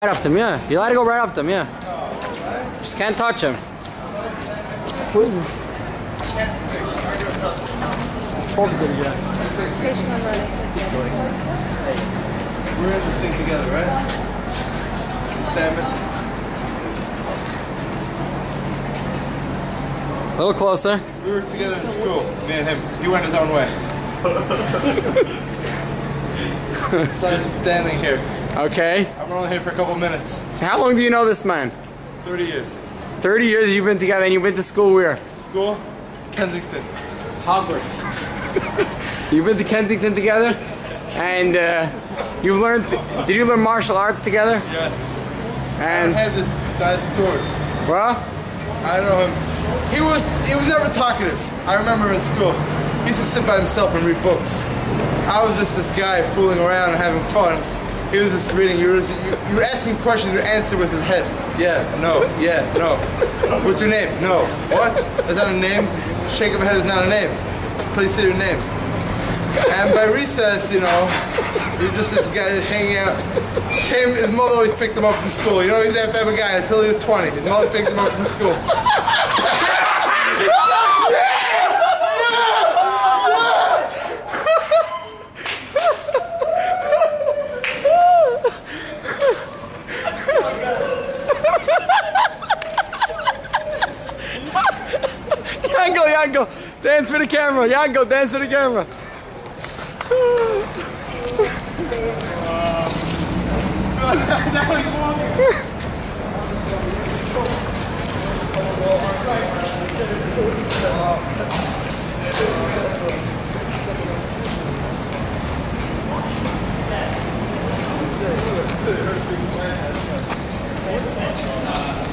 Right up to them, yeah. You let it go right up to them, yeah. Just can't touch him. Who is he? Hold it again. We're in this thing together, right? Damn it. A little closer. We were together in school, me and him. He went his own way. I'm just standing here. Okay. I'm only here for a couple minutes. So how long do you know this man? 30 years. 30 years you've been together and you've been to school where? School? Kensington. Hogwarts. you've been to Kensington together? And uh, you've learned, did you learn martial arts together? Yeah. And I And, had this guy's sword. well, I know him. He was he was never talkative. I remember in school. He used to sit by himself and read books. I was just this guy fooling around and having fun. He was just reading. You were, you, were asking questions. You answer with his head. Yeah, no, yeah, no. What's your name? No. What? Is that a name? Shake of a head is not a name. Please say your name. And by recess, you know, you're just this guy hanging out. Came, his mother always picked him up from school. You know, he's that type of guy until he was 20. His mother picked him up from school. Yanko, dance for the camera. Yanko, dance for the camera.